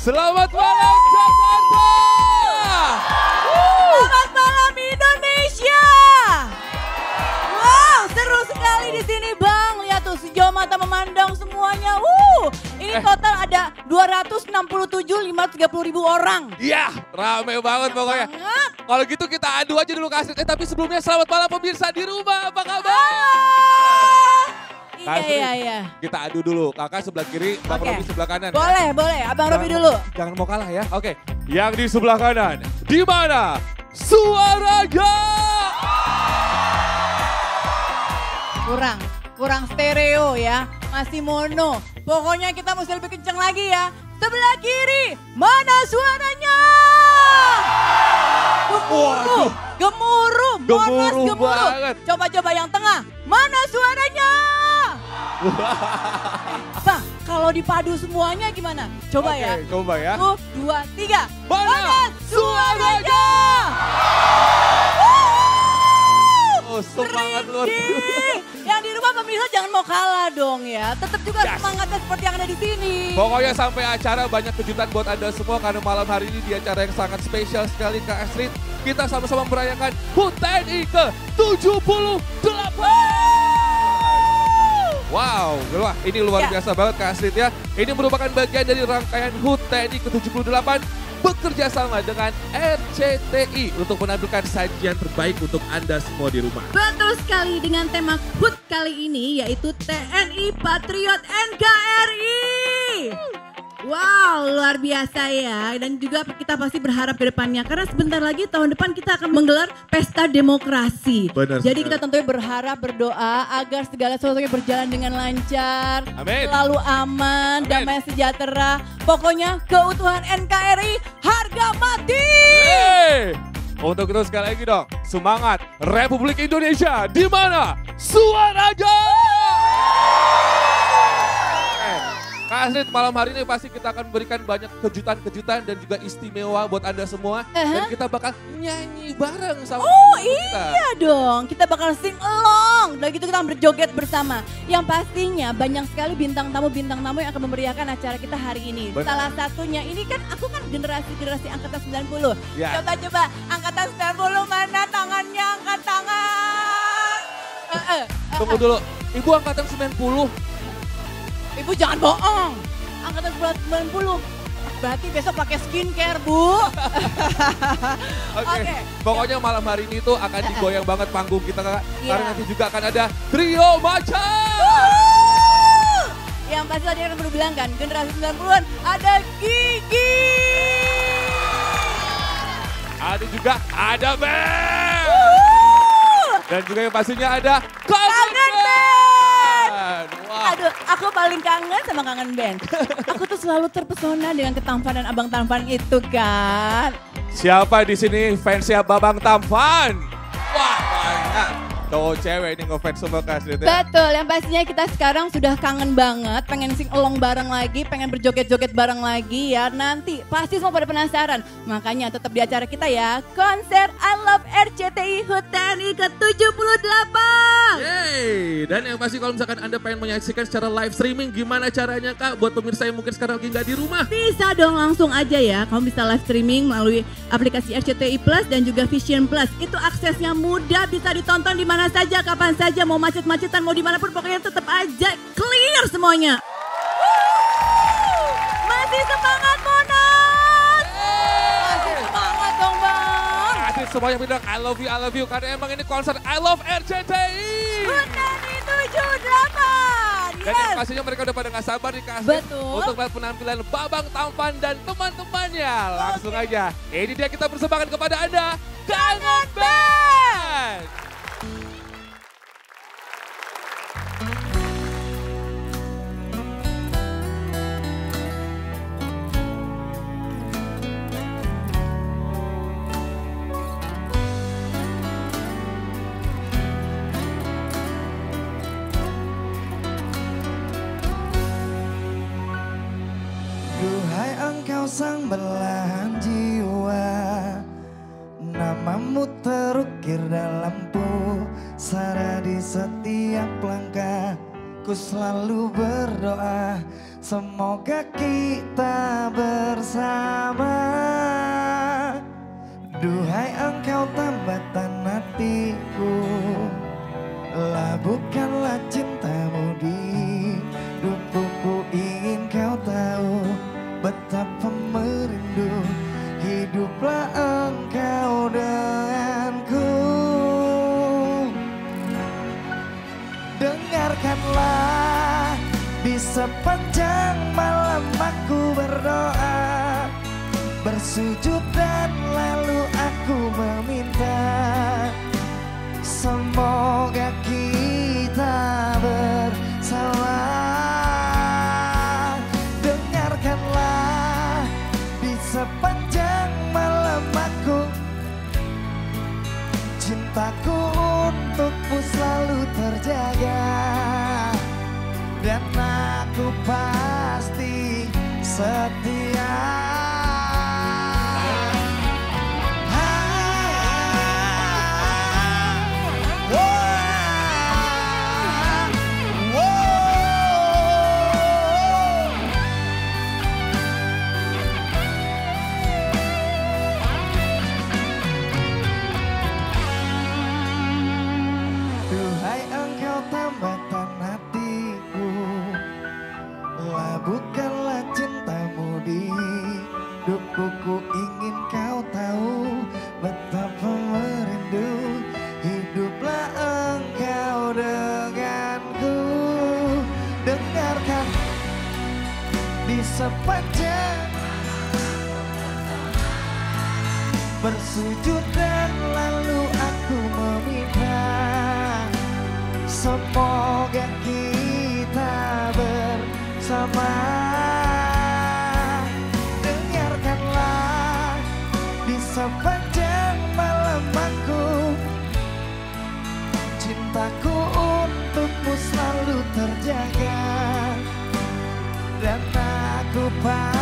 Selamat malam Jakarta. Selamat malam Indonesia. Wow, seru sekali di sini Bang. Lihat tuh sejauh mata memandang semuanya. Wuh, ini Eh. total ada 267 530 ribu orang. Iya, rame banget pokoknya. Banget. Kalau gitu kita adu aja dulu kasih. Eh tapi sebelumnya selamat malam pemirsa di rumah. Apa kabar? Ah, Iya, iya, iya. Kita adu dulu. Kakak sebelah kiri, Bang Oke. Robi sebelah kanan. ya. Boleh, boleh. Abang Robi dulu. Jangan mau kalah ya. Oke. Yang di sebelah kanan. Di mana? Suaranya. Kurang, kurang stereo ya. Masih mono. Pokoknya kita mesti lebih kenceng lagi ya. Sebelah kiri, mana suaranya? Gemuruh, gemuruh, Gemuruh gemuruh. banget. Coba-coba yang tengah, mana suaranya? Bang, kalau dipadu semuanya gimana? Coba Oke, ya. Coba ya. Satu, dua, tiga. Mana suaranya? Oh, semangat luar biasa. Yang di rumah pemirsa jangan mau kalah dong ya. Tetap juga Yes. semangatnya seperti yang ada di sini. Pokoknya sampai acara banyak kejutan buat Anda semua karena malam hari ini di acara yang sangat spesial sekali Kak Astrid. Kita sama-sama merayakan HUT TNI ke-78. Wow, wah ini luar Ya. biasa banget Kak Astrid ya. Ini merupakan bagian dari rangkaian HUT TNI ke-78 bekerja sama dengan RCTI untuk menampilkan sajian terbaik untuk Anda semua di rumah. Betul sekali dengan tema HUT kali ini yaitu TNI Patriot NKRI. Wow, luar biasa ya. Dan juga kita pasti berharap ke depannya karena sebentar lagi tahun depan kita akan menggelar pesta demokrasi. Benar Jadi kita tentunya berharap berdoa agar segala sesuatunya berjalan dengan lancar, Amin. selalu aman, Amin. damai sejahtera. Pokoknya keutuhan NKRI harga mati. Hey! Untuk itu sekali lagi dong, semangat Republik Indonesia di mana suaranya. Kak Astrid, malam hari ini pasti kita akan memberikan banyak kejutan-kejutan dan juga istimewa buat Anda semua. Dan kita bakal nyanyi bareng sama Oh kita. iya dong, kita bakal sing along. Udah gitu kita berjoget bersama. Yang pastinya banyak sekali bintang tamu-bintang tamu yang akan memeriahkan acara kita hari ini. Benar. Salah satunya, ini kan aku kan generasi-generasi angkatan 90. Ya. Coba-coba angkatan 90 mana tangannya, angkat tangan. Eh, eh, Tunggu dulu, Ibu angkatan 90. Ibu jangan bohong. Angkatan 90. Berarti besok pakai skincare, Bu. Oke, Oke. pokoknya malam hari ini tuh akan digoyang banget panggung kita Kak. Iya. Karena nanti juga akan ada trio macan. Yang pasti tadi kan perlu bilang kan, generasi 90-an ada Gigi. Ada juga ada Ben. Dan juga yang pastinya ada. Wah, Aduh, aku paling kangen sama kangen band. Aku tuh selalu terpesona dengan ketampanan abang tampan itu kan. siapa di sini fansnya Babang Tampan? Wah, banyak. Cowok cewek ini ngefans semua Kak Astrid ya. Betul, yang pastinya kita sekarang sudah kangen banget, pengen sing along bareng lagi, pengen berjoget-joget bareng lagi ya. Nanti pasti semua pada penasaran. Makanya tetap di acara kita ya, konser I Love RCTI HUT TNI ke-78. Dan yang pasti kalau misalkan Anda pengen menyaksikan secara live streaming, gimana caranya Kak buat pemirsa yang mungkin sekarang lagi nggak di rumah? Bisa dong langsung aja ya, kamu bisa live streaming melalui aplikasi RCTI Plus dan juga Vision Plus. Itu aksesnya mudah, bisa ditonton di mana saja, kapan saja, mau macet-macetan, mau di mana pun, pokoknya tetap aja clear semuanya. Masih semangat Monas! Masih semangat dong Bang! Masih semuanya bilang I love you, I love you, karena emang ini konser I love RCTI! Benar! 7, 8. Dan pastinya mereka udah pada gak sabar nih Kak Betul. Untuk melihat penampilan Babang Tampan dan teman-temannya. Langsung okay. aja. Ini dia kita persembahkan kepada Anda. Kangen Band! Band. Engkau sang belahan jiwa. Namamu terukir dalam pusara di setiap langkah. Ku selalu berdoa Semoga kita bersama. Duhai engkau tambatan hatiku. Labuhkanlah cintamu di hidupku ingin kau tahu Betapa Bersujud dan lalu aku meminta Semoga kita bersama Dengarkanlah di sepanjang malam aku. Cintaku untukmu selalu terjaga Dan aku pasti sepanjang Bersujud dan lalu aku meminta Semoga kita bersama. Dengarkanlah di sepanjang malam aku. Cintaku untukmu selalu terjaga Dan aku pasti